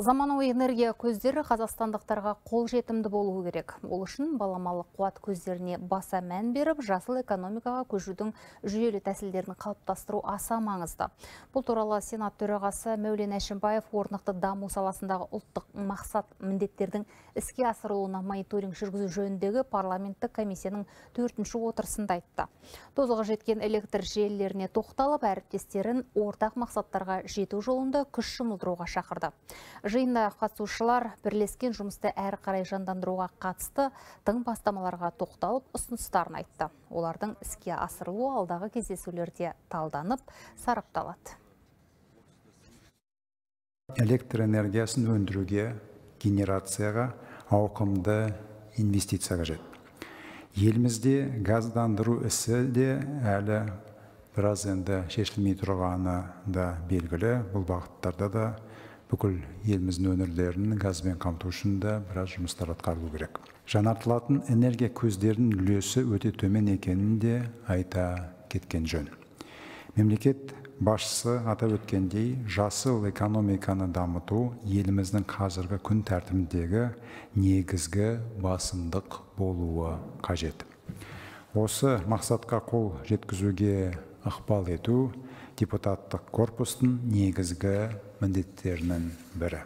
Заманауи энергия көздері қазақстандықтарға қолжетімді болуы керек. Ол үшін баламалы қуат көздеріне баса мән беріп, жасыл экономикаға көшудің жүйелі тәсілдерін қалыптастыру аса маңызды. Бұл туралы Сенат төрағасы Мәулен Әшімбаев орнықты даму саласындағы ұлттық мақсат міндеттердің іске асырылуына мониторинг жүргізу жөніндегі парламенттік комиссияның төртінші отырысында айтты. Тозығы жеткен электр желілеріне тоқталып, әріптестерін ортақ мақсаттарға жету жолында күш жұмылдыруға шақырды. Жиында қатысушылар бірлескен жұмысты әрі қарай жандандыруға қатысты тың бастамаларға тоқталып ұсыныстарын айтты. Олардың іске асырылуы алдағы кездесулерде талданып, сарапталады. Электр энергиясын өндіруге, генерацияға ауқымды инвестиция қажет. Елімізде газдандыру ісі де әлі біраз енді шешілмей тұрғаны да белгілі. Бұл бағыттарда да бүкіл еліміздің өңірлерін газбен қамту үшін де біраз жұмыстар атқарылу керек. Жаңартылатын энергия көздерінің үлесі өте төмен екенін де айта кеткен жөн. Мемлекет басшысы атап өткендей жасыл экономиканы дамыту еліміздің қазіргі күн тәртібіндегі негізгі басымдық болуы қажет. Осы мақсатқа қол жеткізуге ықпал ету депутаттық корпустың негізгі міндеттерінің бірі.